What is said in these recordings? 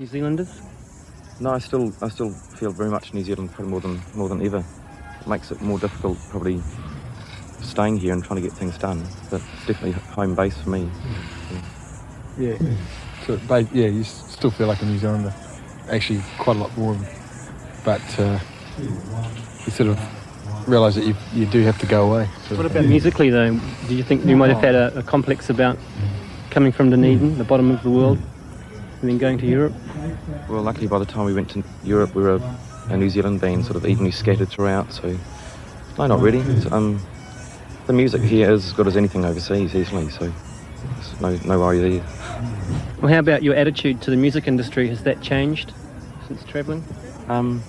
New Zealanders? No, I still I still feel very much New Zealand probably more than more than ever. It makes it more difficult probably staying here and trying to get things done. But it's definitely home base for me. Yeah. So, ba- yeah, you still feel like a New Zealander. Actually, quite a lot more. But uh, you sort of realise that you, you do have to go away. sort What of about thing. musically though? Do you think you might have had a, a complex about coming from Dunedin, the bottom of the world, and then going to Europe? Well, luckily by the time we went to Europe, we were a, New Zealand band, sort of evenly scattered throughout. So no, not really. Um, the music here is as good as anything overseas, easily. So no no worry there. Well, how about your attitude to the music industry? Has that changed since travelling? Um,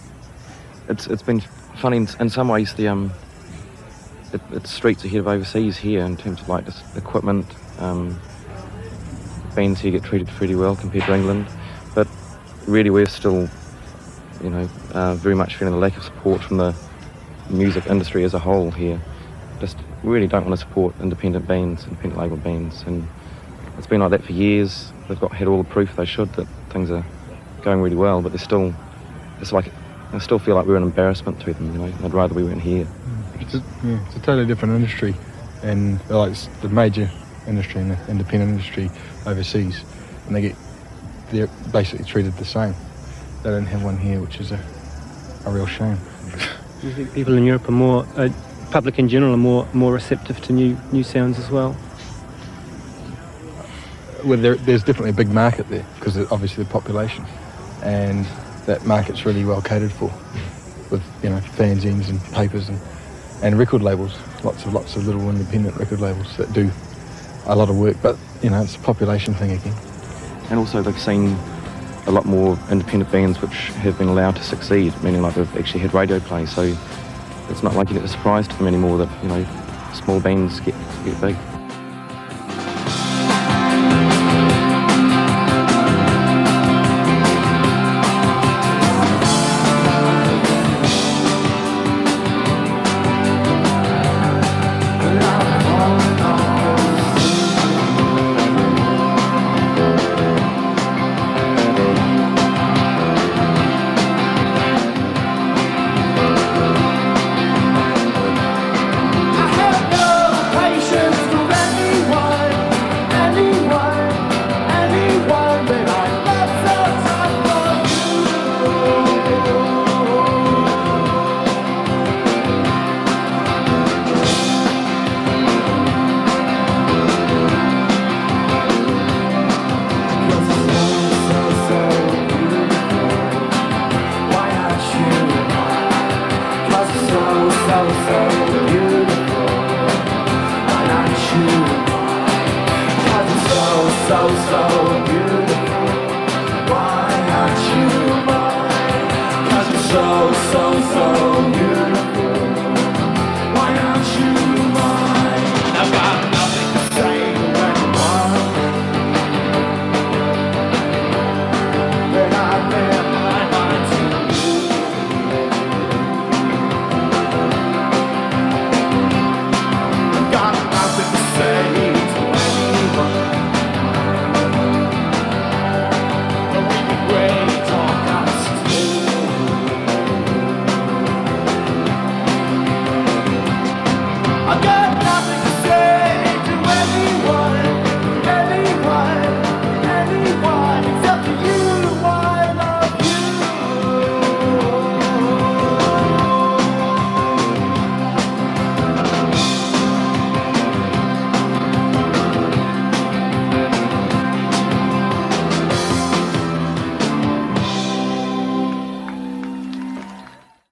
it's it's been funny in, in some ways. The um, it, it's streets ahead of overseas here in terms of like equipment. Um, bands here get treated pretty well compared to England, but really we're still, you know, uh, very much feeling the lack of support from the music industry as a whole here. Just really don't want to support independent bands, independent label bands, and it's been like that for years. They've got had all the proof they should that things are going really well, but they're still, it's like, I still feel like we're an embarrassment to them. You know, I'd rather we weren't here. It's a, yeah, it's a totally different industry, and like the major industry and the independent industry overseas, and they get they're basically treated the same. They don't have one here, which is a, a real shame. Do you think people in Europe are more, uh, public in general, are more more receptive to new new sounds as well? Well, there, there's definitely a big market there because obviously the population, and that market's really well catered for, with you know fanzines and papers and, and record labels. Lots of lots of little independent record labels that do a lot of work, but you know it's a population thing again. And also they've seen a lot more independent bands which have been allowed to succeed, meaning like they've actually had radio play. So it's not like it's a surprise to them anymore that you know small bands get get big. know you.